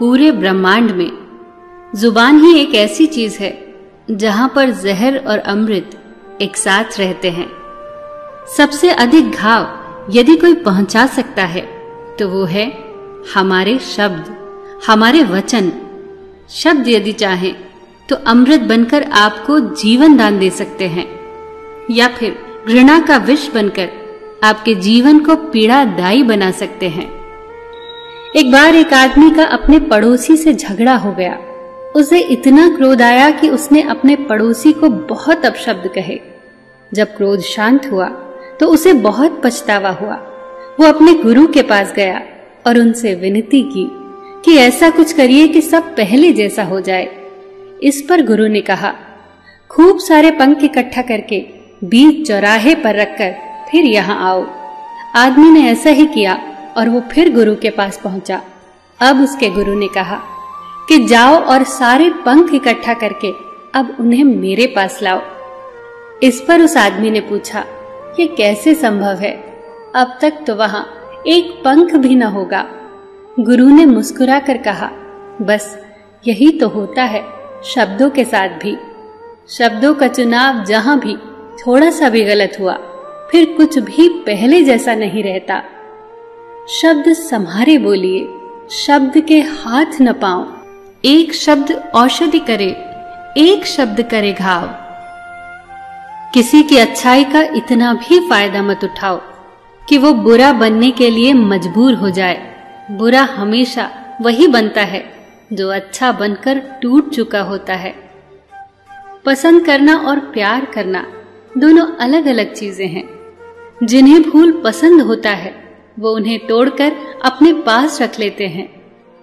पूरे ब्रह्मांड में। ज़ुबान ही एक ऐसी चीज़ है, जहाँ पर जहर और अमृत एक साथ रहते हैं। सबसे अधिक घाव यदि कोई पहुँचा सकता है तो वो है हमारे शब्द, हमारे वचन। शब्द यदि चाहे तो अमृत बनकर आपको जीवन दान दे सकते हैं। या फिर घृणा का विष बनकर आपके जीवन को पीड़ादायी बना सकते हैं। एक बार एक आदमी का अपने पड़ोसी से झगड़ा हो गया। उसे इतना क्रोध आया कि उसने अपने पड़ोसी को बहुत अपशब्द कहे। जब क्रोध शांत हुआ तो उसे बहुत पछतावा हुआ। वो अपने गुरु के पास गया और उनसे विनती की कि ऐसा कुछ करिए कि सब पहले जैसा हो जाए। इस पर गुरु ने कहा, खूब सारे पंख इकट्ठा करके बीच चौराहे पर रखकर फिर यहाँ आओ। आदमी ने ऐसा ही किया और वो फिर गुरु के पास पहुँचा। अब उसके गुरु ने कहा कि जाओ और सारे पंख इकट्ठा करके अब उन्हें मेरे पास लाओ। इस पर उस आदमी ने पूछा, ये कैसे संभव है? अब तक तो वहाँ एक पंख भी न होगा। गुरु ने मुस्कुरा कर कहा, बस, यही तो होता है शब्दों के साथ भी। शब्दों का चुनाव जहाँ भी थोड़ा सा भी गलत हुआ, फिर कुछ भी पहले जैसा नहीं रहता। शब्द संहारे बोलिए। शब्द के हाथ न पाओ। एक शब्द औषधि करे, एक शब्द करे घाव। किसी की अच्छाई का इतना भी फ़ायदा मत उठाओ कि वो बुरा बनने के लिए मजबूर हो जाए। बुरा हमेशा वही बनता है जो अच्छा बनकर टूट चुका होता है। पसंद करना और प्यार करना दोनों अलग अलग चीज़ें हैं। जिन्हें भूल पसंद होता है वो उन्हें तोड़कर अपने पास रख लेते हैं।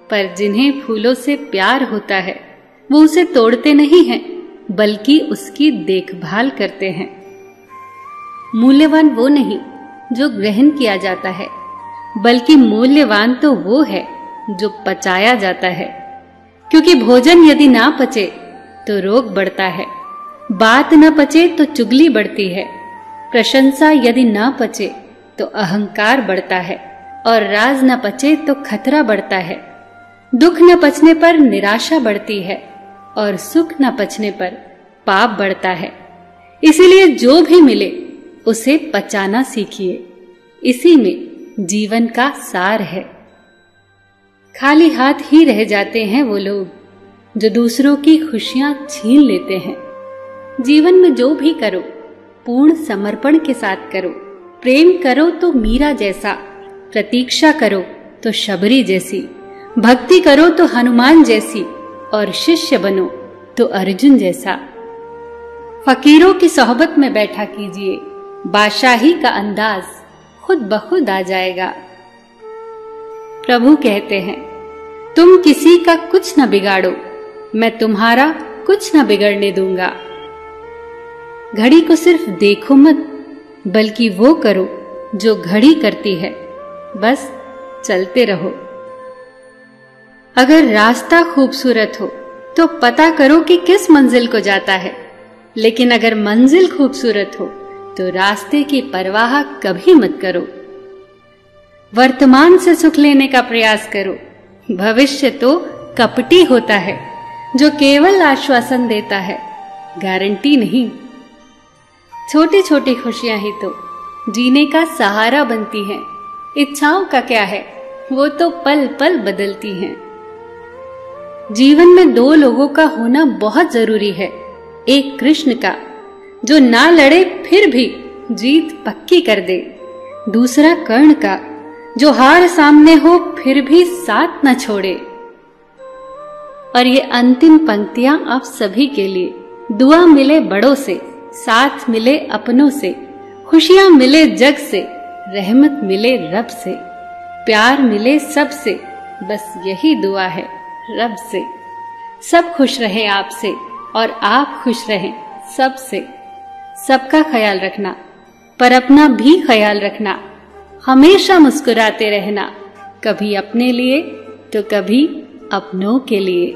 पर जिन्हें फूलों से प्यार होता है, वो उसे तोड़ते नहीं हैं, बल्कि उसकी देखभाल करते हैं। मूल्यवान वो नहीं जो ग्रहण किया जाता है, बल्कि मूल्यवान तो वो है जो पचाया जाता है। क्योंकि भोजन यदि ना पचे तो रोग बढ़ता है। बात न पचे तो चुगली बढ़ती है। प्रशंसा यदि ना पचे तो अहंकार बढ़ता है और राज न पचे तो खतरा बढ़ता है। दुख न पचने पर निराशा बढ़ती है और सुख न पचने पर पाप बढ़ता है। इसीलिए जो भी मिले, उसे पचाना सीखिए। इसी में जीवन का सार है। खाली हाथ ही रह जाते हैं वो लोग, जो दूसरों की खुशियाँ छीन लेते हैं। जीवन में जो भी करो, पूर्ण समर्पण के साथ करो। प्रेम करो तो मीरा जैसा, प्रतीक्षा करो तो शबरी जैसी, भक्ति करो तो हनुमान जैसी और शिष्य बनो तो अर्जुन जैसा। फकीरों की सोहबत में बैठा कीजिए, बादशाही का अंदाज खुद बखुद आ जाएगा। प्रभु कहते हैं, तुम किसी का कुछ न बिगाड़ो, मैं तुम्हारा कुछ न बिगड़ने दूँगा। घड़ी को सिर्फ़ देखो मत बल्कि वो करो जो घड़ी करती है। बस चलते रहो। अगर रास्ता खूबसूरत हो तो पता करो कि किस मंजिल को जाता है। लेकिन अगर मंजिल खूबसूरत हो तो रास्ते की परवाह कभी मत करो। वर्तमान से सुख लेने का प्रयास करो। भविष्य तो कपटी होता है, जो केवल आश्वासन देता है, गारंटी नहीं। छोटी छोटी खुशियाँ ही तो। जीने का सहारा बनती हैं। इच्छाओं का क्या है? वो तो पल पल बदलती हैं। जीवन में दो लोगों का होना बहुत ज़रूरी है। एक कृष्ण का, जो ना लड़े फिर भी जीत पक्की कर दे। दूसरा कर्ण का, जो हार सामने हो फिर भी साथ न छोड़े। और ये अंतिम पंक्तियाँ आप सभी के लिए दुआ मिले बड़ों से। साथ मिले अपनों से, खुशियाँ मिले जग से, रहमत मिले रब से, प्यार मिले सबसे बस यही दुआ है रब से। सब खुश रहे आपसे और आप खुश रहें सबसे सबका ख्याल रखना, पर अपना भी ख्याल रखना। हमेशा मुस्कुराते रहना, कभी अपने लिए तो कभी अपनों के लिए।